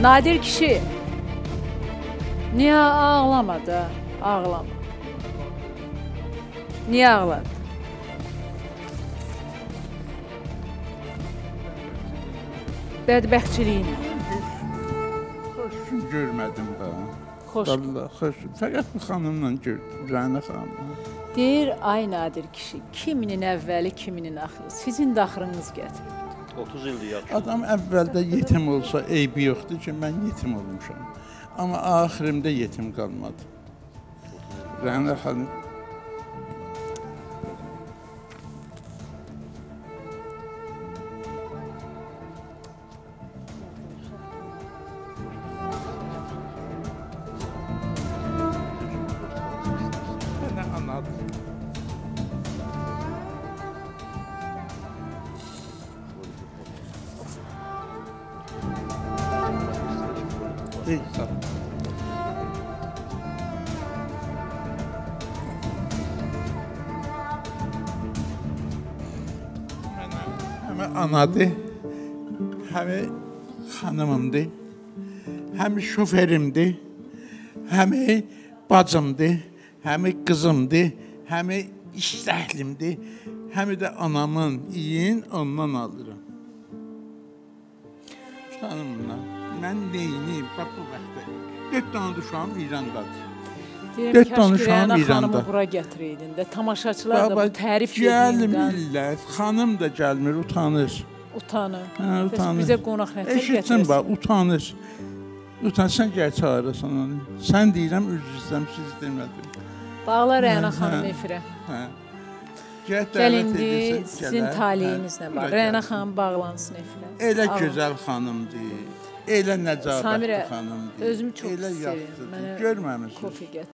Nadir kişi. Niye ağlama da? Ağlama. Niye ağladın? Bədbəxtçiliyinə. Xoş görmədim də. Xoş. Vallahi xoş. Fəqət bu xanımla gördüm, Rəna xanımla. Deyir ay Nadir kişi, kiminin əvvəli, kiminin axırı. Sizin də axırınız gətirir. 30 ildir yaxşı. Adam əvvəldə yetim olsa eybi yoxdur ki, mən yetim olmuşam. Amma axirimdə yetim qalmadı. Rəna xanım Mənə anadır. değil tabii. Hem anadı, hem hanımımdı, hem şoförümdü, hem bacımdı, hem kızımdı, hem iştahlimdi, hem de anamın iyin ondan alırım. Tanımla. Mən neyini, bax bu vaxtda, dörd dənə uşağım İrandadır. Dörd kaş uşağım İranda. bura gətirəydin də tamaşaçılar da Baba, bu tərif gəlmirlər, xanım da gəlmir, utanır. utanır. Hə, utanır. bizə qonaq nətər Eşitsin bax, utanır. Utansan gəl çağırırsan onu. Sən deyirəm, üzr istəyirəm, siz demədim. Bağla Rəna Hə, xanım hə. efirə. Hə. Gəl Gəl indi sizin gələr. taleyinizlə Hə, var. Rəna xanım bağlansın efirə. Elə gözəl xanımdır. Elə nəcabətli Samirə, xanımdır. özümü çox istəyirəm. Görməmisiniz. Kofe gətir.